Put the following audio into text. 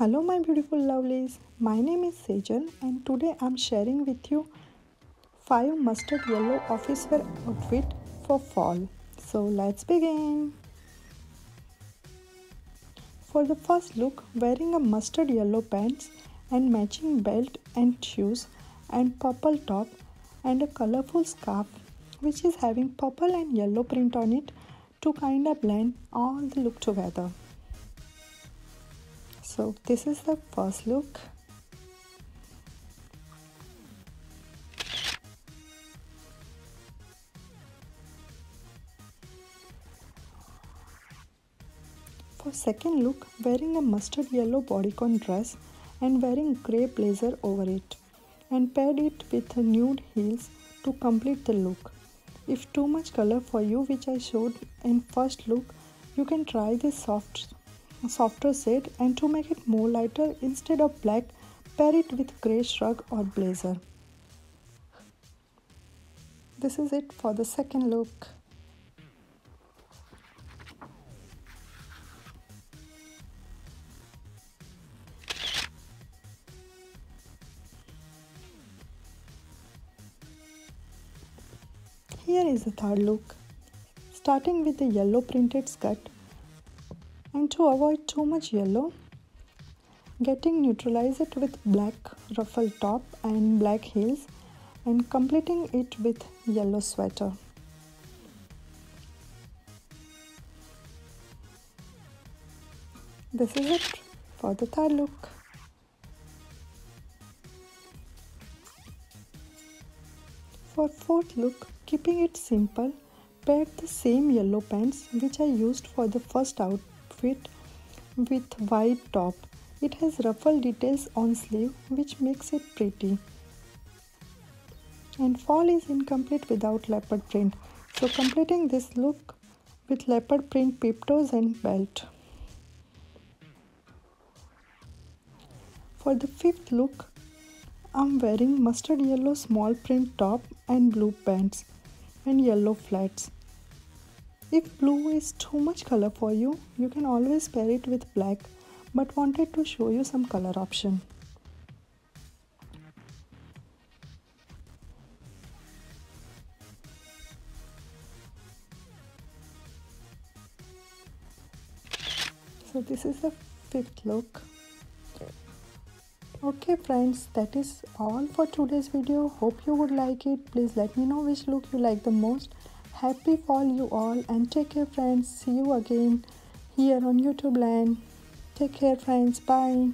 Hello my beautiful lovelies. My name is Sejal and today I'm sharing with you 5 mustard yellow office wear outfit for fall. So let's begin. For the first look, wearing a mustard yellow pants and matching belt and shoes and purple top and a colorful scarf which is having purple and yellow print on it to kind of blend all the look together so this is the first look For second look, wearing a mustard yellow bodycon dress and wearing grey blazer over it and paired it with nude heels to complete the look. If too much color for you which I showed in first look, you can try this soft softer shade and to make it more lighter instead of black pair it with grey shrug or blazer this is it for the second look Here is the third look. Starting with the yellow printed skirt and to avoid too much yellow getting neutralize it with black ruffle top and black heels and completing it with yellow sweater. This is it for the third look. For fourth look keeping it simple paired the same yellow pants which I used for the first out fit with white top. It has ruffle details on sleeve which makes it pretty. And fall is incomplete without leopard print. So completing this look with leopard print peep toes and belt. For the fifth look, I'm wearing mustard yellow small print top and blue pants and yellow flats. If blue is too much color for you, you can always pair it with black but wanted to show you some color option. So this is the fifth look. Okay friends, that is all for today's video. Hope you would like it. Please let me know which look you like the most happy fall you all and take care friends. See you again here on youtube land. Take care friends. Bye